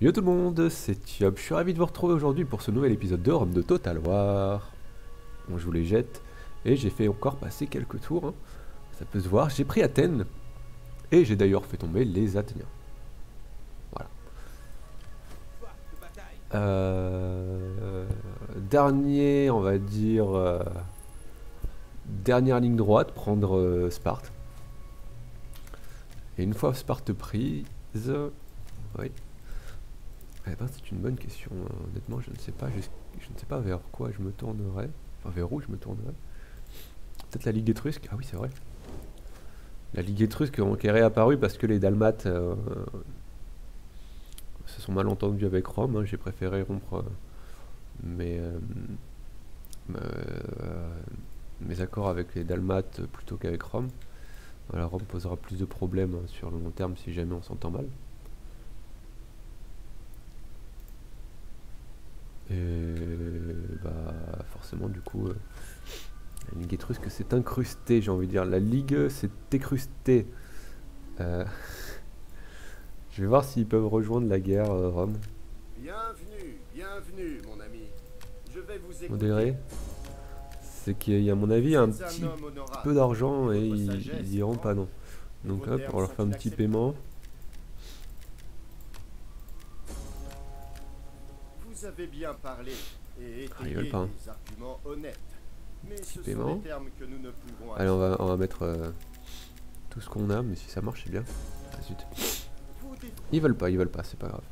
Yo tout le monde, c'est Tiob, je suis ravi de vous retrouver aujourd'hui pour ce nouvel épisode de Rome de Total War. Bon, je vous les jette, et j'ai fait encore passer quelques tours, hein. ça peut se voir. J'ai pris Athènes, et j'ai d'ailleurs fait tomber les Athéniens. Voilà. Euh, dernier, on va dire, euh, dernière ligne droite, prendre euh, Sparte. Et une fois Sparte prise, oui. Eh ben, c'est une bonne question. Honnêtement, je ne sais pas. Je, ne sais pas vers quoi je me tournerai. Enfin, vers où je me tournerai. Peut-être la Ligue étrusque. Ah oui, c'est vrai. La Ligue étrusque qui est réapparue parce que les Dalmates euh, se sont mal entendus avec Rome. Hein. J'ai préféré rompre euh, mes, euh, mes accords avec les Dalmates plutôt qu'avec Rome. Voilà, Rome posera plus de problèmes hein, sur le long terme si jamais on s'entend mal. Et bah forcément du coup euh, la Ligue étrusque s'est incrustée, j'ai envie de dire. La Ligue s'est écrustée. Euh, je vais voir s'ils peuvent rejoindre la guerre euh, Rome. Bienvenue, bienvenue mon ami. Je vais vous écouter. Modéré. C'est qu'il y a à mon avis un petit peu d'argent et ils, ils diront pas non. Donc hop, on leur fait un petit paiement. Avez bien parlé et Ah, ils veulent pas, hein. des arguments honnêtes. Mais ce paiement. sont des termes que nous ne pouvons Allez, on va, on va mettre euh, tout ce qu'on a, mais si ça marche, c'est bien. Ah, zut. Ils veulent pas, ils veulent pas, c'est pas grave.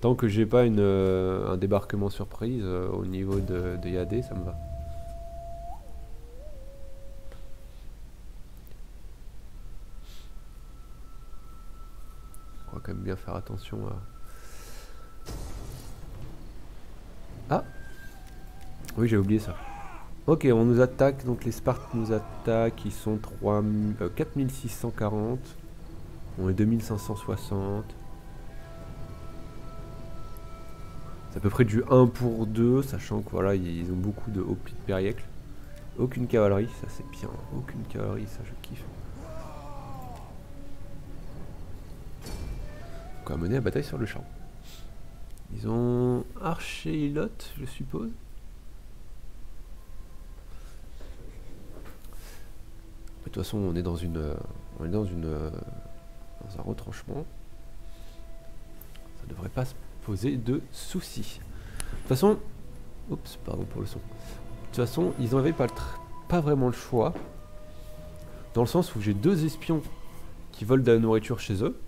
Tant que j'ai pas une, euh, un débarquement surprise euh, au niveau de, de Yadé, ça me va. On va quand même bien faire attention à... Ah Oui, j'ai oublié ça. Ok, on nous attaque, donc les Spartes nous attaquent, ils sont 3, euh, 4640. On est 2560. C'est à peu près du 1 pour 2, sachant que voilà, ils ont beaucoup de hauts plis de périècle. Aucune cavalerie, ça c'est bien. Aucune cavalerie, ça je kiffe. Donc on va mener la bataille sur le champ. Ils ont archer lot, je suppose. De toute façon, on est dans une, euh, on est dans une, euh, dans un retranchement. Ça devrait pas se poser de soucis. De toute façon, oups, pardon pour le son. De toute façon, ils n'avaient pas, pas vraiment le choix. Dans le sens où j'ai deux espions qui volent de la nourriture chez eux.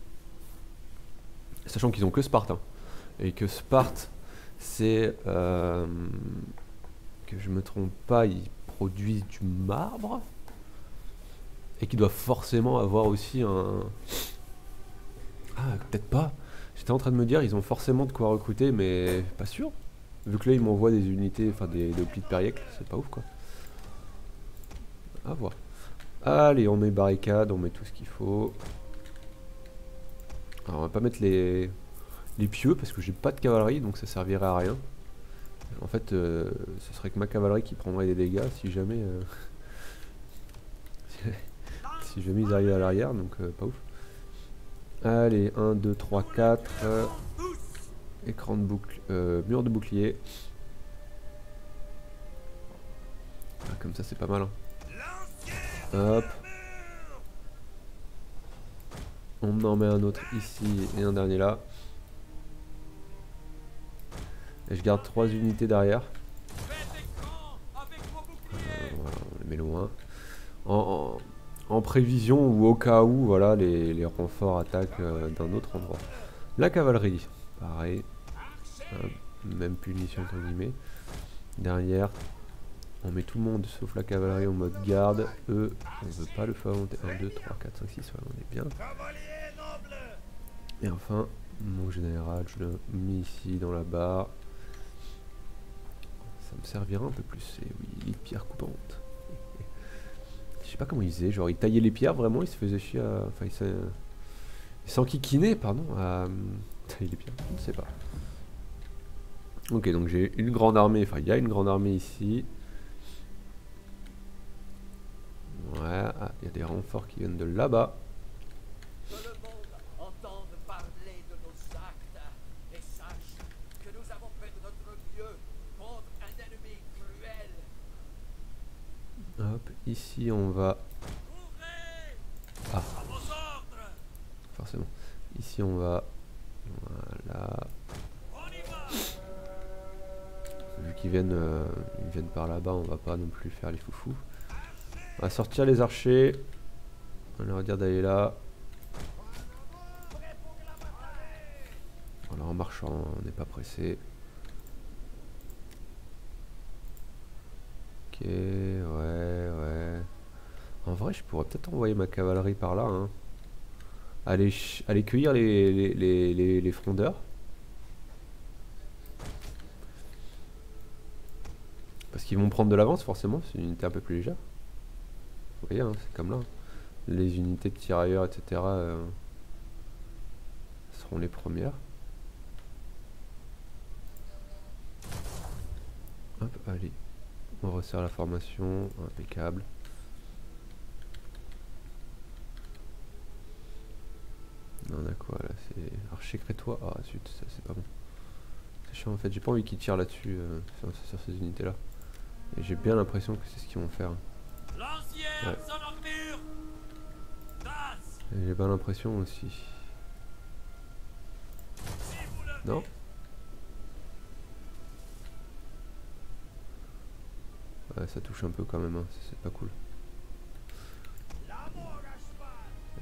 Sachant qu'ils ont que Sparte. Et que Sparte, c'est... euh, que je me trompe pas, ils produisent du marbre. Et qu'ils doivent forcément avoir aussi un... Ah, peut-être pas. J'étais en train de me dire, ils ont forcément de quoi recruter, mais pas sûr. Vu que là, ils m'envoient des unités, enfin des, des de périècle, c'est pas ouf quoi. À voir. Allez, on met barricade, on met tout ce qu'il faut. Alors, on va pas mettre les, les pieux parce que j'ai pas de cavalerie, donc ça servirait à rien. En fait, euh, ce serait que ma cavalerie qui prendrait des dégâts si jamais. euh, si jamais ils arrivent à l'arrière, donc euh, pas ouf. Allez, 1, 2, 3, 4. euh, écran de boucle, mur de bouclier. Ah, comme ça, c'est pas mal. hein. Hop. On en met un autre ici et un dernier là. Et je garde trois unités derrière. Euh, on les met loin. En, prévision ou au cas où, voilà, les, renforts attaquent euh, d'un autre endroit. La cavalerie, pareil. Hop, même punition entre guillemets. Derrière, on met tout le monde sauf la cavalerie en mode garde. Eux, on veut pas le faire monter. 1, 2, 3, 4, 5, 6, on est bien. Et enfin, mon général, je le mets ici dans la barre. Ça me servira un peu plus. Et oui, les pierres coupantes. Je sais pas comment ils faisaient, genre ils taillaient les pierres vraiment, ils se faisaient chier à. Enfin, ils se- ils s'enquiquinaient, pardon, à tailler les pierres, je ne sais pas. Ok, donc j'ai une grande armée, enfin il y a une grande armée ici. Ouais, ah, il y a des renforts qui viennent de là-bas. Que le monde entende parler de nos actes. Ici, on va... Ah. Forcément. Ici, on va... Voilà. Vu qu'ils viennent, euh, ils viennent par là-bas, on va pas non plus faire les foufous. On va sortir les archers. On leur dire d'aller là. Voilà, en marchant, on n'est pas pressé. Ok, ouais, ouais. En je pourrais peut-être envoyer ma cavalerie par là. Hein. Aller, aller cueillir les, les, les, frondeurs. Parce qu'ils vont prendre de l'avance, forcément. C'est une unité un peu plus légère. Vous voyez, hein, c'est comme là. Les unités de tirailleurs, etc. Euh, seront les premières. Hop, allez. On resserre la formation, impeccable. On a quoi là C'est archer crétois. Ah zut, ça c'est pas bon. C'est chiant en fait, j'ai pas envie qu'ils tirent là-dessus, euh, sur, ces unités là. Et j'ai bien l'impression que c'est ce qu'ils vont faire. J'ai pas l'impression aussi. Non ça touche un peu quand même, hein. c'est pas cool.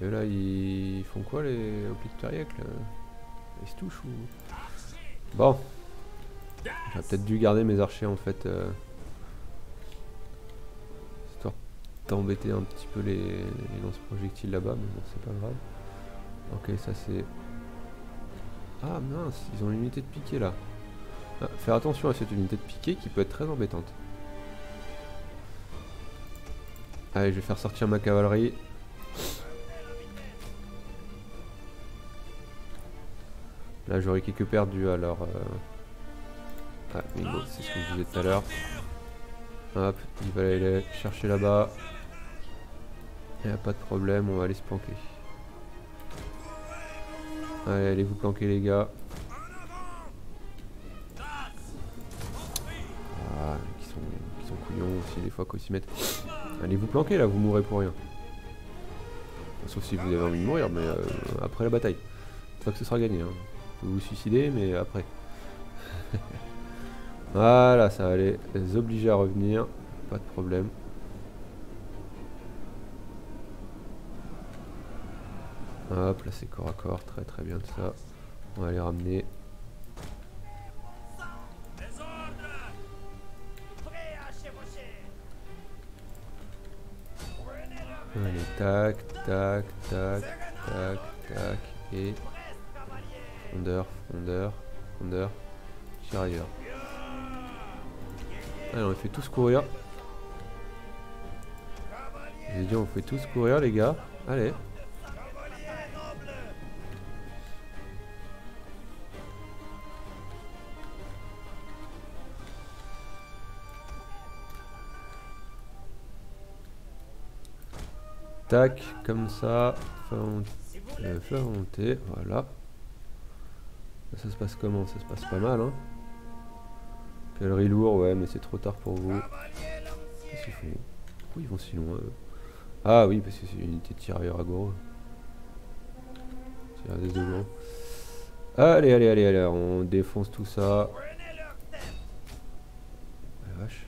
Et là, ils font quoi les obliques Ils se touchent ou... Bon. J'aurais peut-être dû garder mes archers en fait. Euh, histoire d'embêter un petit peu les, les lance-projectiles là-bas, mais bon, c'est pas grave. Ok, ça c'est... Ah mince, ils ont une unité de piqué là. Ah, faire attention à cette unité de piqué qui peut être très embêtante. Allez, je vais faire sortir ma cavalerie. Là, j'aurais quelques perdus alors. Euh... Ah, bingo, c'est ce que je disais tout à l'heure. Hop, il va aller chercher là-bas. Il a pas de problème, on va aller se planquer. Allez, allez vous planquer les gars. Ah, qui sont, couillons aussi des fois ils s'y mettent. Allez vous planquer là, vous mourrez pour rien. Sauf si vous avez envie de mourir, mais euh, après la bataille. Une fois que ce sera gagné. Hein. Vous vous suicider, mais après. voilà, ça va les obliger à revenir. Pas de problème. Hop, là c'est corps à corps, très très bien tout ça. On va les ramener. Allez, tac, tac, tac, tac, tac, et... Fondeur, fondeur, fondeur, tirailleur. Allez, on les fait tous courir. J'ai dit, on fait tous courir, les gars. Allez. Tac, comme ça. Feu monter, voilà. Ça se passe comment? Ça se passe pas mal, hein. Cavalerie lourd, ouais, mais c'est trop tard pour vous. Qu'est-ce qu'ils font Pourquoi ils vont si loin Ah oui, parce que c'est une unité de tirailleurs à gros. des de Allez, allez, allez, allez, on défonce tout ça. La vache.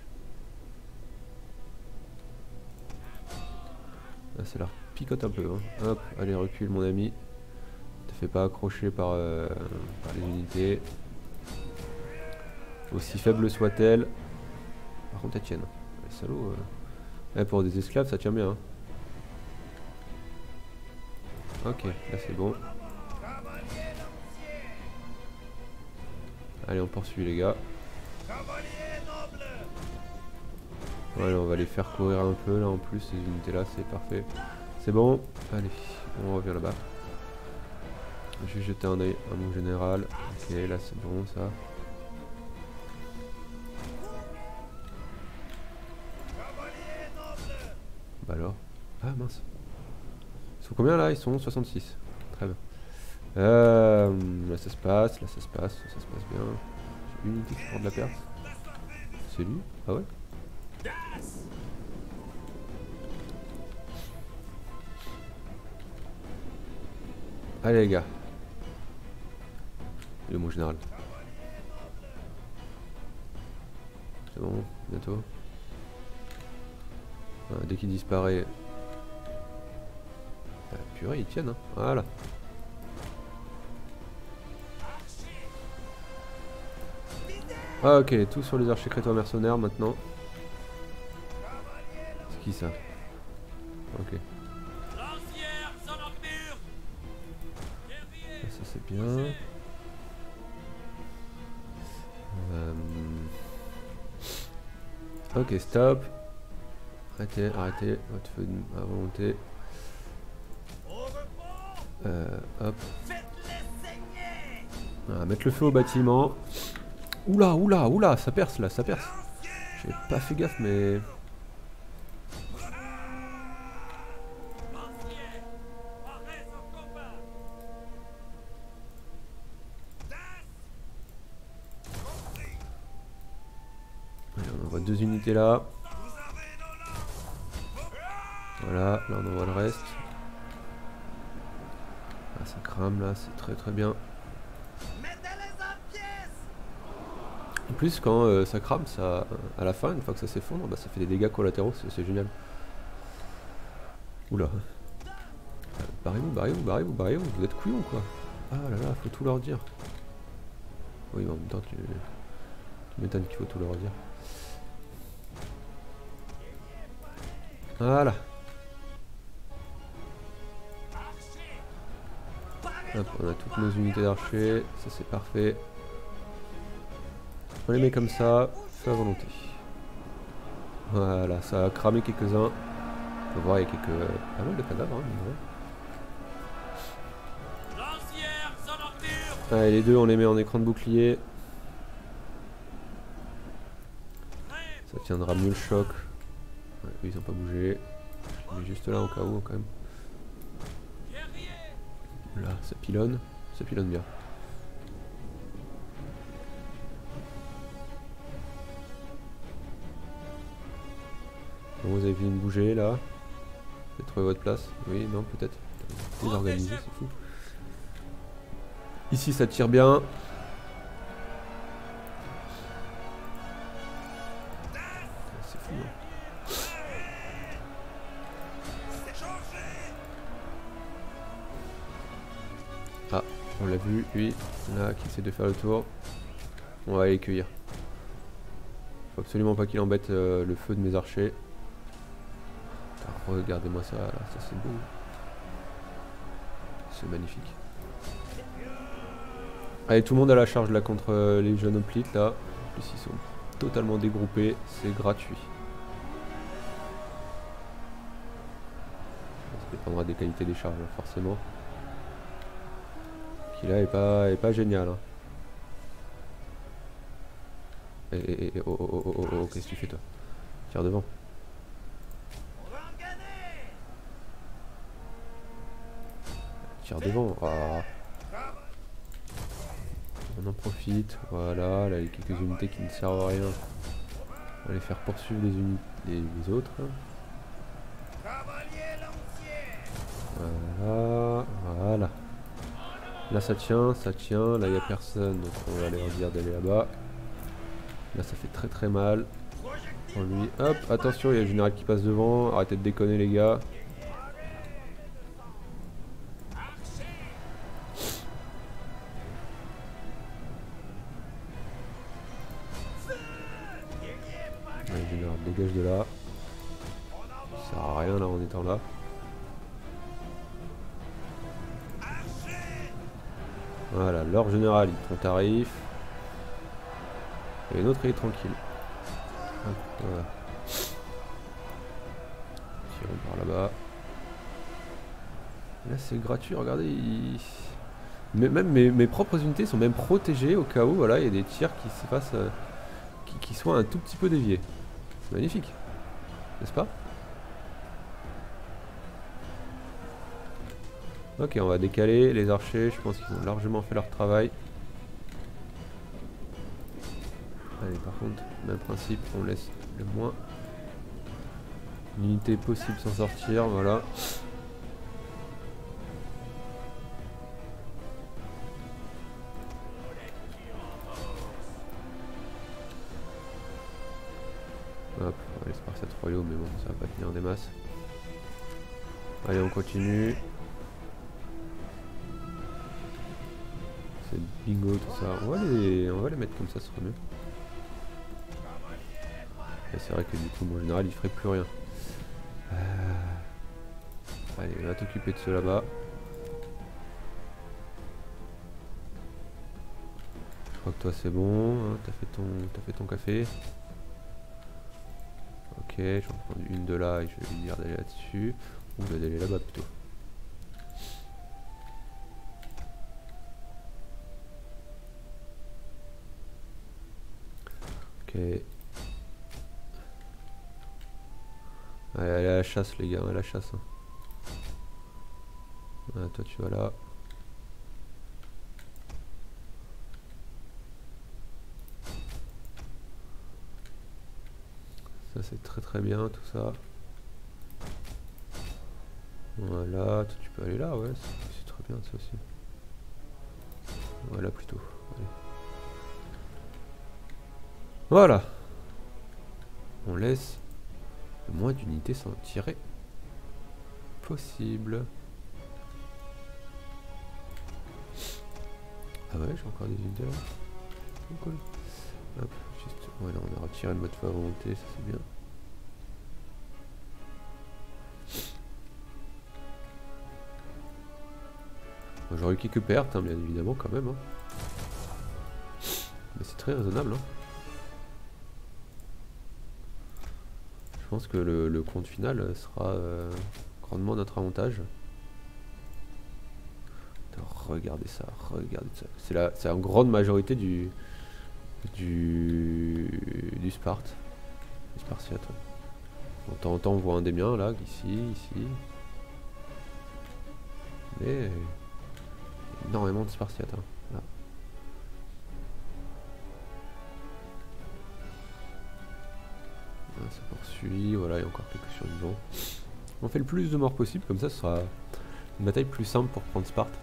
Là, ça leur picote un peu. Hein. Hop, allez, recule, mon ami. Te fais pas accrocher par, euh, par les unités. Aussi faible soit-elle. Par contre, elle tienne. Les salauds. Euh... pour des esclaves, ça tient bien. Hein. Ok, là c'est bon. Allez, on poursuit les gars. Voilà, on va les faire courir un peu là en plus, ces unités là, c'est parfait. C'est bon, allez, on revient là-bas. Je vais jeter un oeil à mon général. Ok, là c'est bon ça. Bah alors. Ah mince. Ils sont combien là? Ils sont 66. Très bien. Euh, là ça se passe, là ça se passe, ça se passe bien. J'ai une unité qui prend de la perte. C'est lui? Ah ouais? Allez les gars, il est mon général. C'est bon, bientôt. Ah, dès qu'il disparaît. Ah, purée, ils tiennent, hein. Voilà. Ah, ok, tout sur les archers crétois mercenaires maintenant. C'est qui ça? Ok. Ça c'est bien. Ok, stop. Arrêtez, arrêtez votre feu à volonté. Euh, hop. Voilà, mettre le feu au bâtiment. Oula, oula, oula, ça perce là, ça perce. J'ai pas fait gaffe, mais. Deux unités là. Voilà, là on envoie le reste. Ah, ça crame là, c'est très très bien. En plus, quand euh, ça crame, ça, à la fin, une fois que ça s'effondre, bah, ça fait des dégâts collatéraux, c'est- génial. Oula. Barrez-vous, barrez-vous, barrez-vous, barrez-vous, vous êtes couillons quoi. Ah là là, faut tout leur dire. Oui, en même temps, tu, tu m'étonnes qu'il faut tout leur dire. Voilà. Hop, on a toutes nos unités d'archers, ça c'est parfait. On les met comme ça, feu à volonté. Voilà, ça a cramé quelques-uns. On peut voir, il y a quelques... pas mal de cadavres, hein, rien. Allez, les deux, on les met en écran de bouclier. Ça tiendra mieux le choc. Ils ont pas bougé. Je mets juste là, au cas où, quand même. Là, ça pilonne. Ça pilonne bien. Vous avez fini de bouger là. Vous avez trouvé votre place Oui, non, peut-être. Désorganisé, c'est fou. Ici, ça tire bien. L'a vu, lui, là, qui essaie de faire le tour. On va aller cueillir. Faut absolument pas qu'il embête euh, le feu de mes archers. Putain, Regardez-moi ça, là, ça c'est beau. C'est magnifique. Allez, tout le monde à la charge là contre euh, les jeunes hoplites là. En plus, ils sont totalement dégroupés, c'est gratuit. Ça dépendra des qualités des charges, forcément. Qui là est pas, est pas génial. Hein. Et, oh, oh, oh, oh, oh, oh, qu'est-ce que tu fais toi? Tire devant. Tire devant. Ah. On en profite. Voilà, là il y a quelques unités qui ne servent à rien. On va les faire poursuivre les, les autres. Voilà, voilà. Là ça tient, ça tient, là il n'y a personne, donc on va leur dire d'aller là-bas. Là ça fait très très mal. Lui. Hop, attention, il y a le général qui passe devant. Arrêtez de déconner les gars. Général il tarif. Et l'autre il est tranquille. Voilà. Tirons par là-bas. Là c'est gratuit, regardez. il- Mais même mes, mes propres unités sont même protégées au cas où voilà, il y a des tirs qui se passent. euh, qui, qui soient un tout petit peu déviés. Magnifique. N'est-ce pas? Ok, on va décaler. Les archers, je pense qu'ils ont largement fait leur travail. Allez, par contre, même principe, on laisse le moins. Une unité possible sans sortir, voilà. Hop, on va laisser par cette mais bon, ça va pas tenir des masses. Allez, on continue. C'est bingo, tout ça. On va, les, on va les mettre comme ça, ce sera mieux. C'est vrai que du coup, mon général, il ferait plus rien. Euh, Allez, va t'occuper de ceux là-bas. Je crois que toi c'est bon, hein, t'as fait ton fait ton café. Ok, je vais en prendre une de là et je vais lui dire d'aller là-dessus. Ou d'aller là-bas plutôt. Ok. Allez, à la chasse les gars, à la chasse. hein. Ah, toi tu vas là. Ça c'est très très bien tout ça. Voilà, toi tu peux aller là, ouais, c'est très bien ça aussi. Voilà plutôt. Voilà. On laisse le moins d'unités s'en tirer possible. Ah ouais, j'ai encore des unités là. Cool. Hop, juste. On a retiré le mode volonté, ça c'est bien. J'aurais eu quelques pertes, hein, bien évidemment, quand même. hein. Mais c'est très raisonnable. hein. Je pense que le, compte final sera euh, grandement notre avantage. Regardez ça, regardez ça. C'est la, c'est en grande majorité du du du Sparte, du Spartiate. en temps, on voit un des miens là, ici, ici. Mais énormément de Spartiates. hein, voilà, il y a encore quelques survivants. On fait le plus de morts possible, comme ça ce sera une bataille plus simple pour prendre Sparte.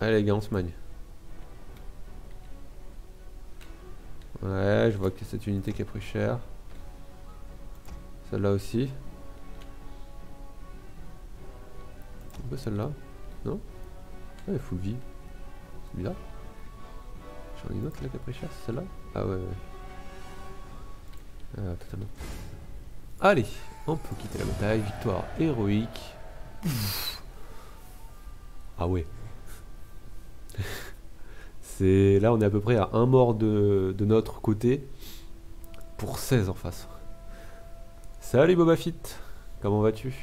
Allez les gars, on se magne. Ouais, je vois que cette unité qui a pris cher. Celle-là aussi. Pourquoi celle-là Non? Ah, elle full vie. C'est bizarre. Une autre là c'est celle-là? Ah ouais, ouais. Ah, totalement. Allez, on peut quitter la bataille. Victoire héroïque. ah ouais. C'est là on est à peu près à un mort de, de notre côté pour 16 en face. Salut Boba Fett, comment vas-tu?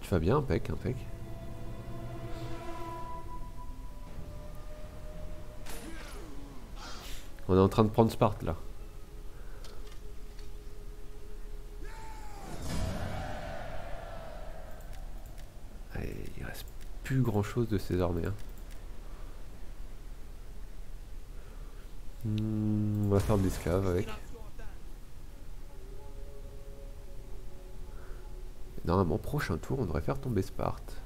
Tu vas bien, impec, impec. On est en train de prendre Sparte là. Il reste plus grand chose de ces armées. hein. Hmm, on va faire de l'esclave avec. Normalement, prochain tour, on devrait faire tomber Sparte.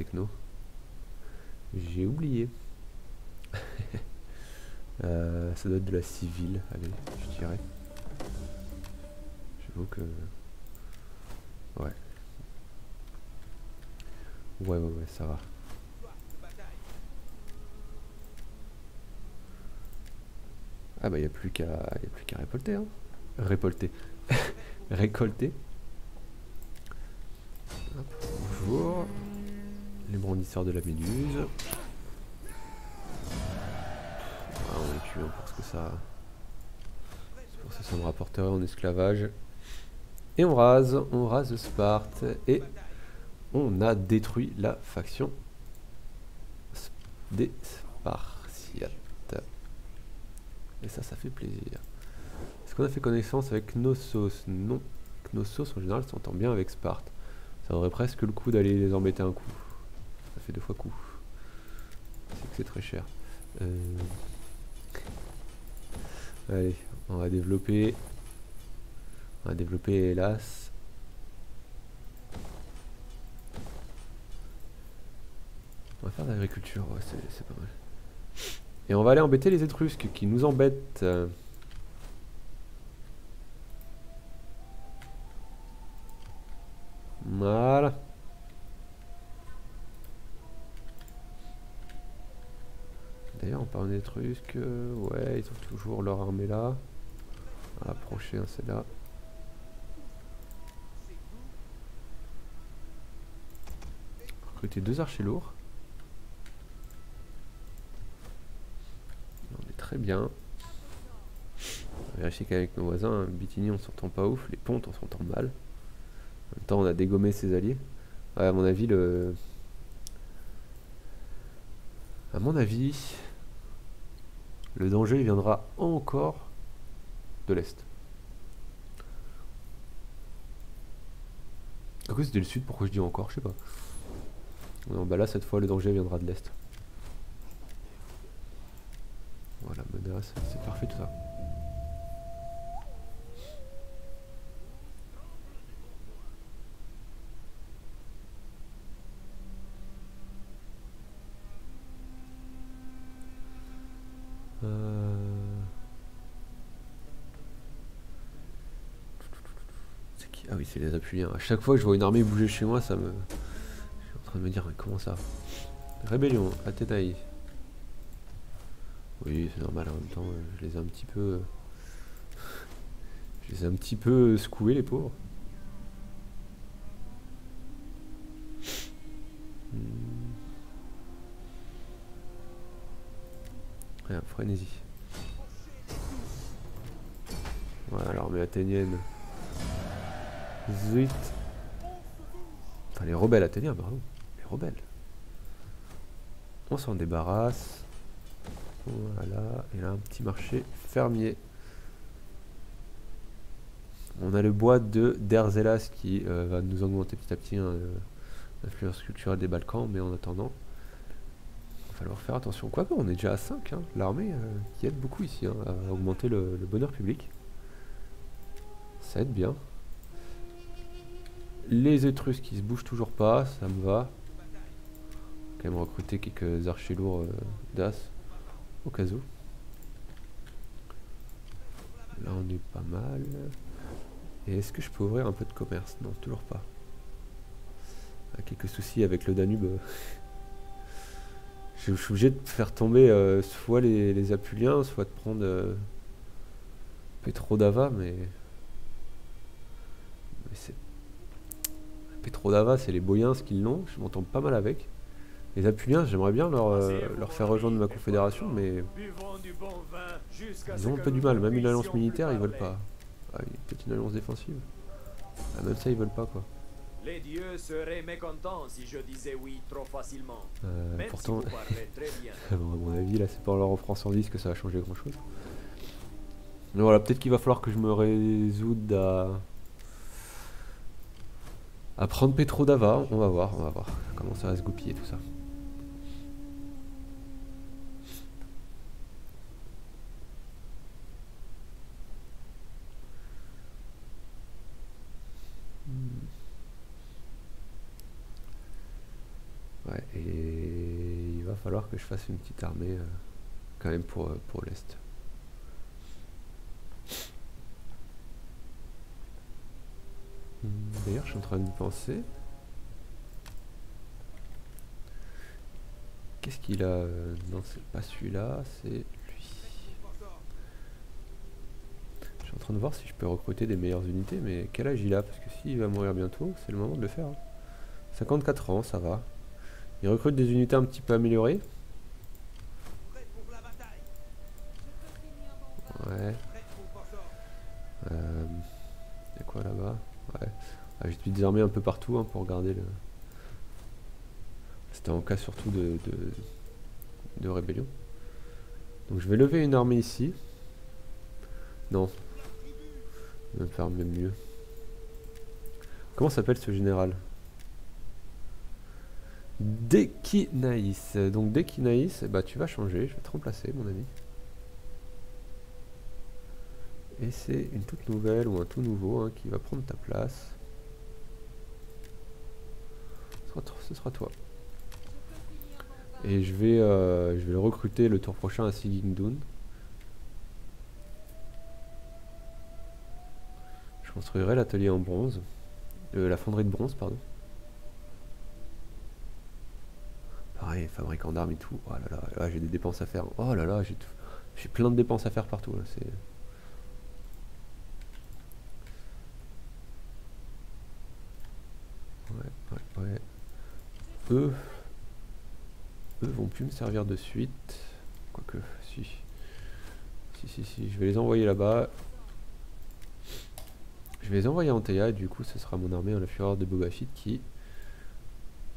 Techno. J'ai oublié. Euh, ça doit être de la civile, allez, je dirais. J'avoue que... Ouais. Ouais, ouais, ouais, ça va. Ah bah y a plus qu'à y a plus qu'à récolter hein. Récolter. Récolter. Bonjour. Les brandisseurs de la méduse. Ah, on les tue hein, parce que ça. Pour ça ça me rapporterait en esclavage. Et on rase, on rase Sparte et on a détruit la faction des Spartiates. Et ça, ça fait plaisir. Est-ce qu'on a fait connaissance avec Knossos? Non. Knossos, en général, s'entend bien avec Sparte. Ça aurait presque le coup d'aller les embêter un coup. Fait deux fois coup. C'est que c'est très cher. Euh, Allez, on va développer. On va développer hélas. On va faire de l'agriculture, ouais, c'est pas mal. Et on va aller embêter les Étrusques qui nous embêtent. Voilà. D'ailleurs, on parle des trucs. ouais, ils ont toujours leur armée là. Approcher un celle-là. Recruter deux archers lourds. On est très bien. On va vérifier qu'avec nos voisins, Bitini on s'entend pas ouf, les pontes on s'entend mal. En même temps, on a dégommé ses alliés. Ouais, à mon avis, le. À mon avis, le danger viendra encore de l'Est. À c'était le Sud, pourquoi je dis encore, je sais pas. Non, bah là, cette fois, le danger viendra de l'Est. Voilà, menace, c'est parfait tout ça. Ah oui, c'est les Apuliens. À chaque fois que je vois une armée bouger chez moi, ça me... Je suis en train de me dire, comment ça Rébellion, Athénaï. Oui, c'est normal, en même temps, je les ai un petit peu... Je les ai un petit peu secoués, les pauvres. Hmm. frénésie. Voilà, l'armée athénienne. Zut. Enfin, les rebelles athéniens, pardon. Les rebelles. On s'en débarrasse. Voilà. Et là, un petit marché fermier. On a le bois de Derzelas qui euh, va nous augmenter petit à petit hein, l'influence culturelle des Balkans, mais en attendant, il va falloir faire attention. Quoique, on est déjà à 5, hein. l'armée euh, qui aide beaucoup ici hein, à augmenter le bonheur public. Ça aide bien. Les Étrusques qui se bougent toujours pas, ça me va. Quand même recruter quelques archers lourds euh, d'as au cas où. Là on est pas mal. Et est-ce que je peux ouvrir un peu de commerce? Non, toujours pas. Ah, quelques soucis avec le Danube. je, suis obligé de faire tomber euh, soit les, Apuliens, soit de prendre euh, Petrodava, mais... mais c'est Petrodava, c'est les Boyens qui l'ont, je m'entends pas mal avec. Les Apuliens, j'aimerais bien leur, euh, leur, faire rejoindre ma confédération, mais ils ont un peu du mal. Même une alliance militaire, ils veulent pas. Ah, peut-être une alliance défensive. Ah, même ça, ils veulent pas, quoi. Les dieux seraient mécontents si je disais oui trop facilement. Euh, pourtant, à mon avis, là, c'est pas en leur offrant 110 que ça va changer grand chose. Mais voilà, peut-être qu'il va falloir que je me résoude à à prendre Petrodava, on va voir, on va voir comment ça va se goupiller tout ça. Hmm. Ouais, et il va falloir que je fasse une petite armée euh, quand même pour, euh, pour l'Est. D'ailleurs, je suis en train de penser. Qu'est-ce qu'il a euh, Non, c'est pas celui-là, c'est lui. Je suis en train de voir si je peux recruter des meilleures unités, mais quel âge il a? Parce que s'il va mourir bientôt, c'est le moment de le faire. 54 hein. ans, ça va. Il recrute des unités un petit peu améliorées. Ouais. Euh, là-bas Ouais. Ah, J'ai des armées un peu partout hein, pour garder le. C'était en cas surtout de, de, rébellion. Donc je vais lever une armée ici. Non. Je vais faire même mieux. Comment s'appelle ce général? Dekinaïs. Donc Dekinaïs, bah tu vas changer, je vais te remplacer mon ami. Et c'est une toute nouvelle ou un tout nouveau hein, qui va prendre ta place. Ce sera, toi. Et je vais, euh, je vais le recruter le tour prochain à Sigingdun. Je construirai l'atelier en bronze. Euh, la fonderie de bronze, pardon. Pareil, fabricant d'armes et tout. Oh là là, là j'ai des dépenses à faire. Oh là là, j'ai plein de dépenses à faire partout Ouais, ouais, ouais. Eux, vont plus me servir de suite. Quoique, si. Si, si, si. Je vais les envoyer là-bas. Je vais les envoyer en Théa et du coup, ce sera mon armée en la fureur de Boba qui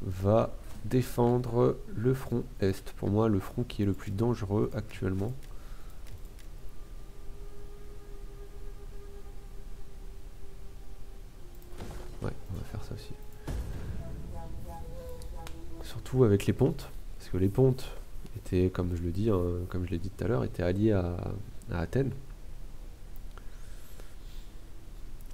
va défendre le front Est. Pour moi, le front qui est le plus dangereux actuellement. Avec les pontes, parce que les pontes étaient, comme je le dis, hein, comme je l'ai dit tout à l'heure, étaient alliés à, Athènes.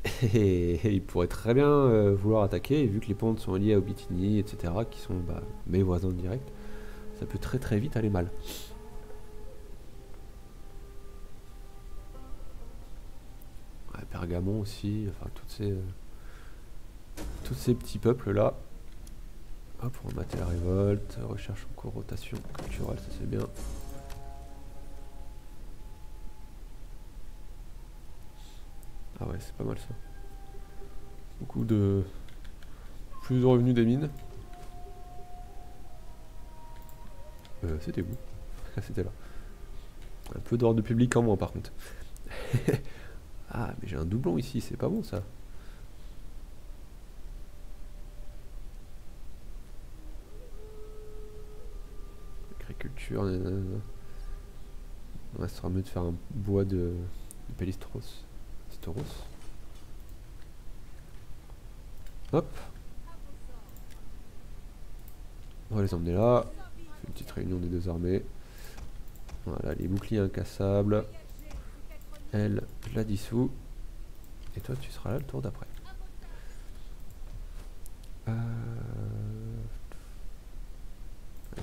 Et, ils pourraient très bien euh, vouloir attaquer, vu que les pontes sont liées à Obitini, etc., qui sont bah, mes voisins directs, ça peut très très vite aller mal. Pergamon aussi, enfin toutes ces, euh, tous ces petits peuples là Hop, on va la révolte, recherche en cours, rotation culturelle, ça c'est bien. Ah ouais, c'est pas mal ça. Beaucoup de... Plus de revenus des mines. Euh, c'était ah, C'était là. Un peu d'ordre public en moins par contre. ah, mais j'ai un doublon ici, c'est pas bon ça. Culture. Ouais, ça sera mieux de faire un bois de, de. Hop. On va les emmener là. une petite réunion des deux armées. Voilà, les boucliers incassables. Elle, je la dissous. Et toi, tu seras là le tour d'après. Euh...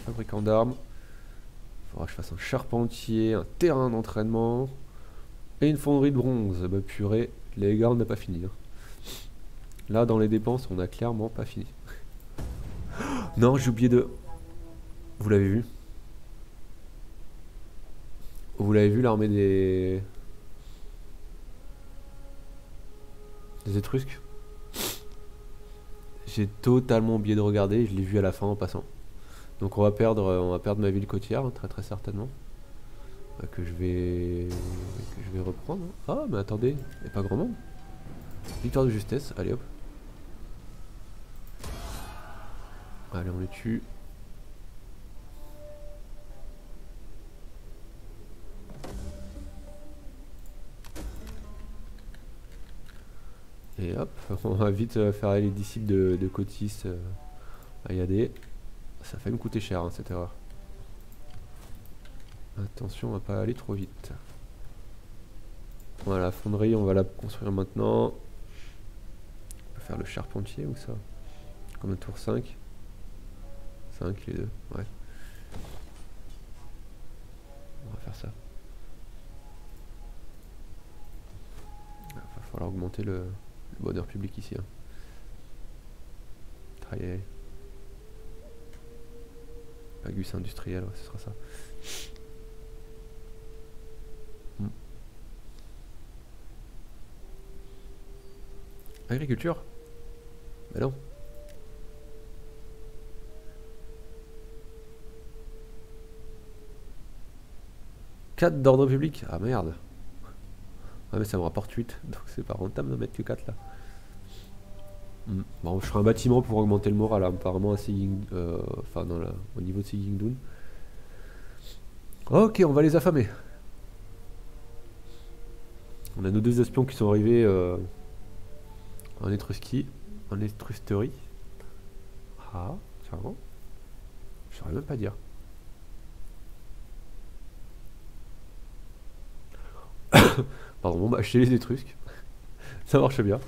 Fabricant d'armes je fasse un charpentier, un terrain d'entraînement et une fonderie de bronze. Bah purée, les gars, on n'a pas fini. Hein. Là, dans les dépenses, on a clairement pas fini. non, j'ai oublié de... Vous l'avez vu? Vous l'avez vu, l'armée des... Des Étrusques? J'ai totalement oublié de regarder, je l'ai vu à la fin en passant. Donc on va perdre, on va perdre ma ville côtière, hein, très très certainement. Euh, que je vais que je vais reprendre. Ah mais attendez, il n'y a pas grand monde. Victoire de justesse, allez hop. Allez on les tue. Et hop, on va vite euh, faire les disciples de, de Cotis euh, à Yadé. Ça fait me coûter cher hein, cette erreur. Attention, on va pas aller trop vite. Voilà, la fonderie, on va la construire maintenant. On peut faire le charpentier ou ça? Comme un tour 5 5 les deux, ouais. On va faire ça. Il va falloir augmenter le, bonheur public ici. Hein. Agus industriel, ce sera ça. Hmm. Agriculture? Mais non. Quatre d'ordre public? Ah merde. Ah mais ça me rapporte 8, donc c'est pas rentable de mettre que 4 là. Mm. Bon, je ferai un bâtiment pour augmenter le moral, apparemment à euh, enfin au niveau de Sigingdun. Ok, on va les affamer. On a nos deux espions qui sont arrivés euh, en Étrusquie, en Étrusterie. Ah, bon Je saurais même pas dire. Pardon, bon bah acheter les Étrusques. Ça marche bien.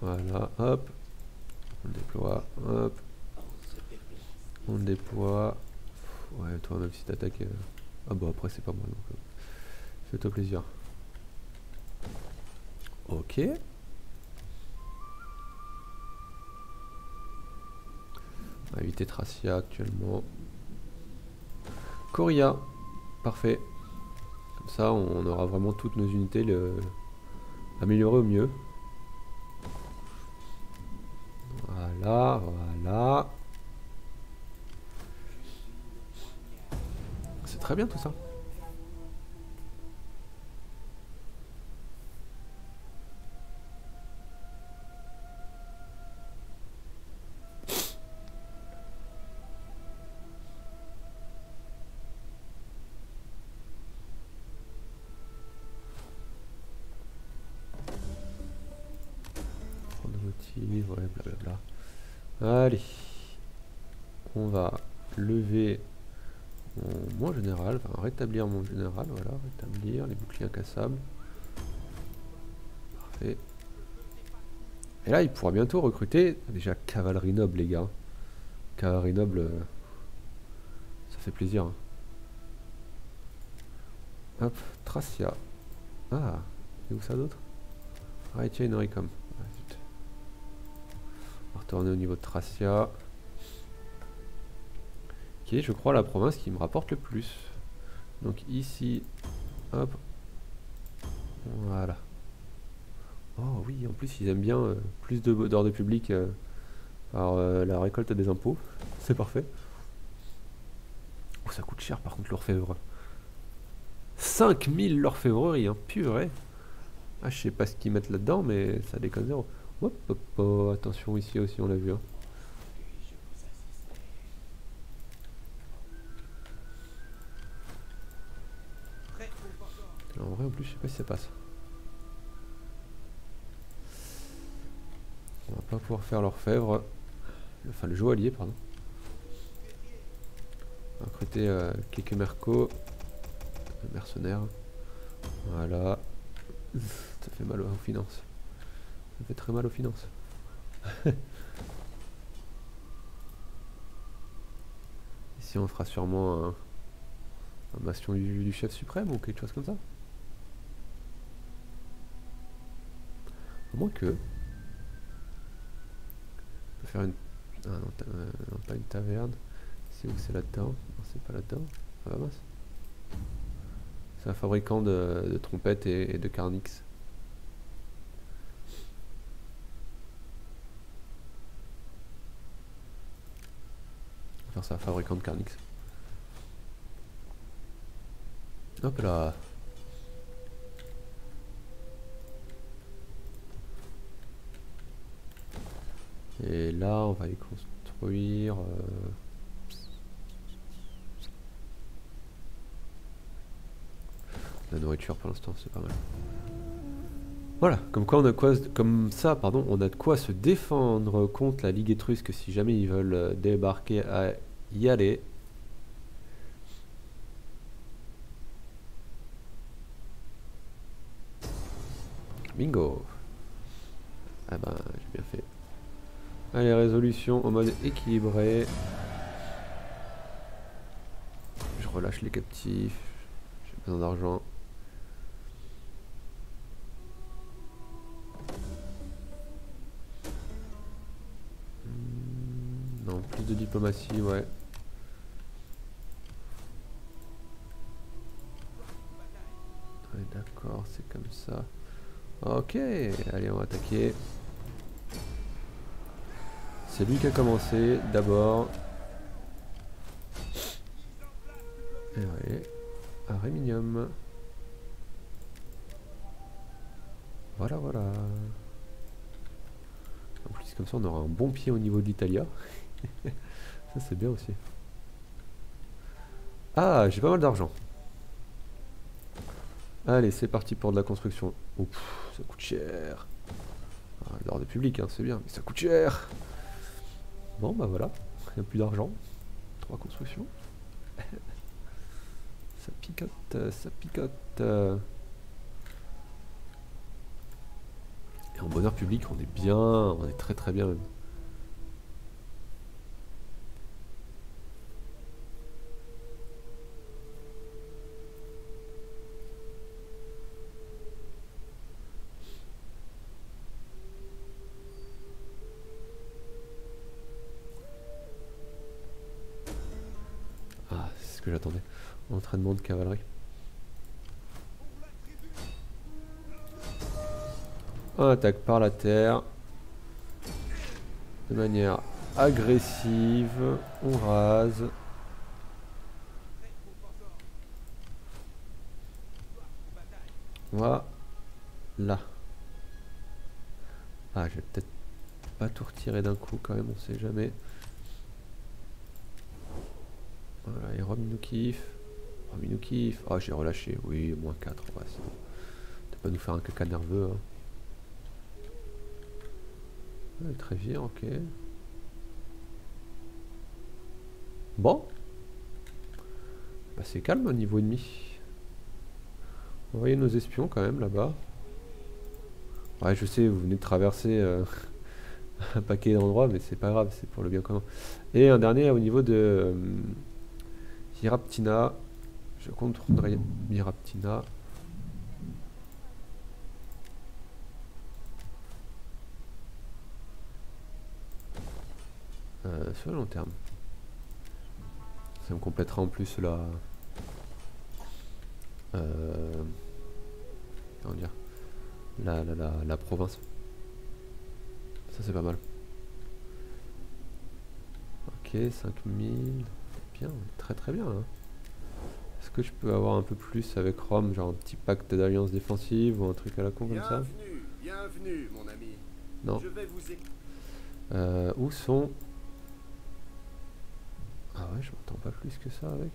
Voilà, hop. On déploie, hop. On déploie. Ouais, toi, même si t'attaques. Euh... Ah bah après, c'est pas moi donc. Euh... Fais-toi plaisir. Ok. On va éviter Tracia actuellement. Coria. Parfait. Comme ça, on aura vraiment toutes nos unités améliorées au mieux. Voilà, voilà. C'est très bien tout ça. Allez. On va lever mon, général, enfin rétablir mon général, voilà, rétablir les boucliers incassables. Et là, il pourra bientôt recruter déjà cavalerie noble, les gars. Cavalerie noble, euh, ça fait plaisir. Hein. Hop, Tracia. Ah, et où ça d'autre? Ah, tiens, une comme retourner au niveau de Tracia. Qui est, je crois, la province qui me rapporte le plus. Donc ici, hop. Voilà. Oh oui, en plus ils aiment bien euh, plus d'ordre public euh, par euh, la récolte des impôts. C'est parfait. Oh, ça coûte cher par contre l'orfèvre. 5000 l'orfèvrerie, hein, purée. Ah, je sais pas ce qu'ils mettent là-dedans, mais ça déconne zéro. Hop, hop, attention ici aussi, on l'a vu. Hein. En vrai, en plus, je sais pas si ça passe. On va pas pouvoir faire l'orfèvre. Enfin, le joaillier, pardon. On va recruter euh, quelques mercos. Mercenaires. Voilà. Ça fait mal aux finances. Ça fait très mal aux finances. Ici on fera sûrement un, bastion du, chef suprême ou quelque chose comme ça? À moins que... On peut faire une... Ah non, pas une taverne. C'est où c'est là-dedans Non, c'est pas là-dedans. Ah. C'est un fabricant de, trompettes et de carnix. Ça, fabricant de Carnix. Hop là. Et là, on va les construire. Euh, la nourriture pour l'instant, c'est pas mal. Voilà, comme quoi on a quoi, comme ça, pardon, on a de quoi se défendre contre la Ligue étrusque si jamais ils veulent euh, débarquer à y aller. Bingo. Ah ben, j'ai bien fait. Allez, résolution en mode équilibré. Je relâche les captifs. J'ai besoin d'argent. Hmm, non, plus de diplomatie, ouais. C'est comme ça. Ok, allez, on va attaquer. C'est lui qui a commencé d'abord. Et Aréminium. Voilà, voilà. En plus, comme ça, on aura un bon pied au niveau de l'Italia. ça, c'est bien aussi. Ah, j'ai pas mal d'argent. Allez, c'est parti pour de la construction. Ça coûte cher. Ah, L'ordre public, hein, c'est bien, mais ça coûte cher. Bon, bah voilà, il n'y a plus d'argent. Trois constructions. ça picote, ça picote. Et en bonheur public, on est bien, on est très très bien même. Entraînement de cavalerie. On attaque par la terre. De manière agressive. On rase. Voilà. Là. Ah, je vais peut-être pas tout retirer d'un coup quand même, on sait jamais. Voilà, et il nous kiffe. Il nous kiffe. Ah, j'ai relâché. Oui, moins 4. Ouais, c'est pas nous faire un caca nerveux. Hein. Ouais, Trévire, ok. Bon. Bah, c'est calme au niveau ennemi. On voyez nos espions quand même là-bas. Ouais, je sais, vous venez de traverser euh, un paquet d'endroits, mais c'est pas grave, c'est pour le bien commun. Et un dernier au niveau de euh, Hiraptina. Je contrôlerai Hiraptina. Euh, sur le long terme. Ça me complétera en plus la... Euh, comment dire la, la province. Ça c'est pas mal. Ok, 5000. Bien, très très bien. hein. Est-ce que je peux avoir un peu plus avec Rome, genre un petit pacte d'alliance défensive ou un truc à la con comme ça Bienvenue, bienvenue, mon ami. Non. Je vais vous Euh, où sont... Ah ouais, je m'entends pas plus que ça avec.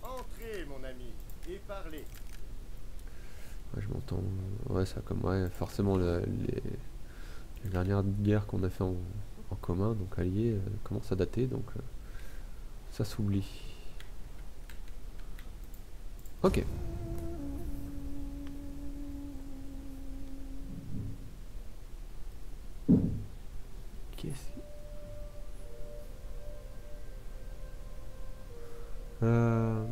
Entrez, mon ami, et parlez. Ouais, je m'entends... Ouais, ça comme... Ouais, forcément, le- les... les dernières guerres qu'on a fait en, commun, donc alliés, euh, commencent à dater, donc... euh, ça s'oublie. Ok. Qu'est-ce que... Euh...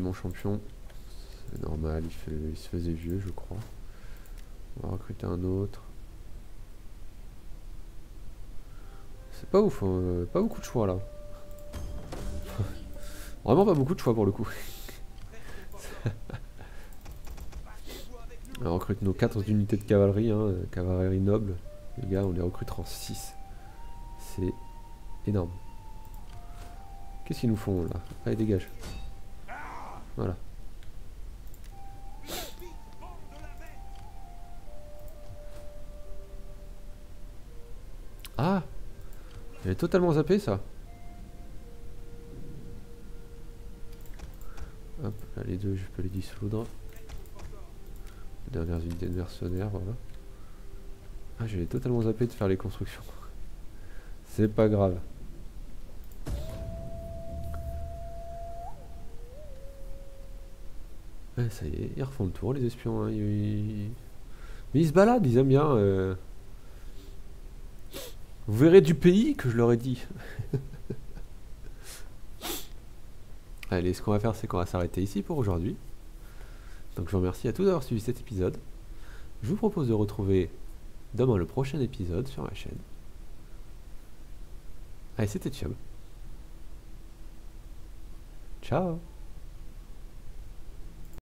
mon champion. C'est normal, il, se faisait vieux, je crois. On va recruter un autre. C'est pas ouf, hein, pas beaucoup de choix là. Vraiment pas beaucoup de choix pour le coup. On recrute nos 4 unités de cavalerie, hein, cavalerie noble. Les gars, on les recrutera en 6. C'est énorme. Qu'est-ce qu'ils nous font là? Allez, dégage. Voilà. Ah J'avais totalement zappé ça. Hop, là les deux, je peux les dissoudre. Les dernières unités de mercenaires, voilà. Ah, j'avais totalement zappé de faire les constructions. C'est pas grave. Ça y est, ils refont le tour, les espions. hein, ils- Mais ils se baladent, ils aiment bien. euh. Vous verrez du pays que je leur ai dit. Allez, ce qu'on va faire, c'est qu'on va s'arrêter ici pour aujourd'hui. Donc je vous remercie à tous d'avoir suivi cet épisode. Je vous propose de retrouver demain le prochain épisode sur ma chaîne. Allez, c'était Chum. Ciao